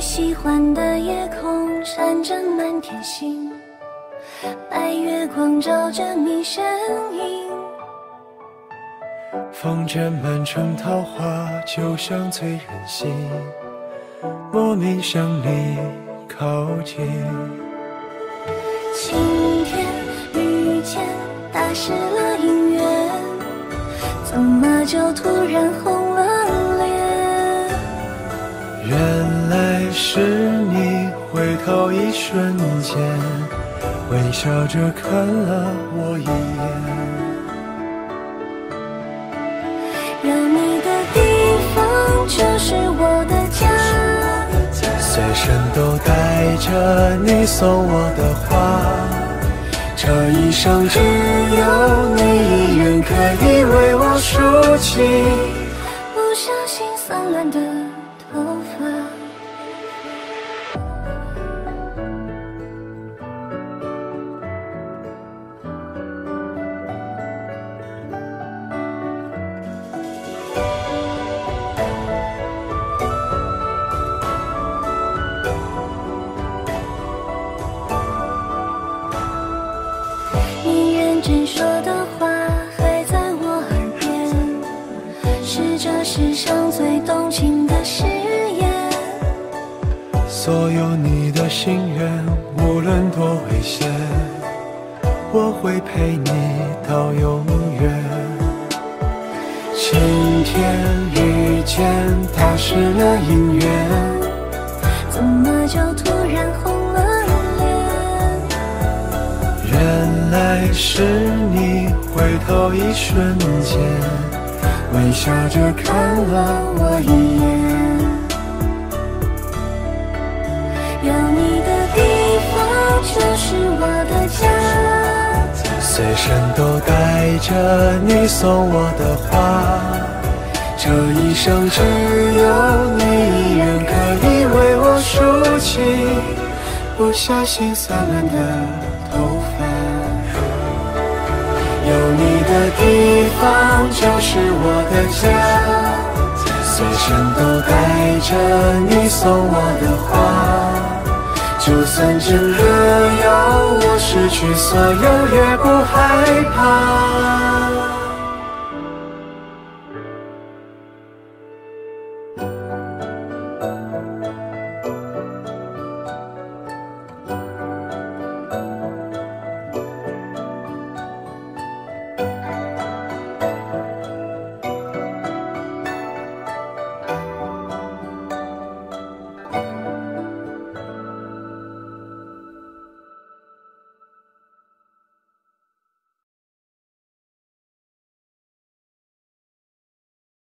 喜欢的夜空闪着满天星，白月光照着你身影。风卷满城桃花，就像醉人心，莫名向你靠近。晴天雨天，打湿了姻缘，怎么就突然红了脸？是你，回头一瞬间，微笑着看了我一眼。有你的地方就是我的家，随身都带着你送我的花，这一生只有你一人可以为我抒情。不小心散乱的是这世上最动情的誓言。所有你的心愿，无论多危险，我会陪你到永远。晴天遇见，打湿了姻缘。怎么就突然红了脸？原来是你，回头一瞬间，微笑着看了我一眼。有你的地方就是我的家，随身都带着你送我的花，这一生只有你一人可以为我梳起，不小心散乱的头发。有你的地方就是我的家，随身都带着你送我的花。就算真的要我失去所有，也不害怕。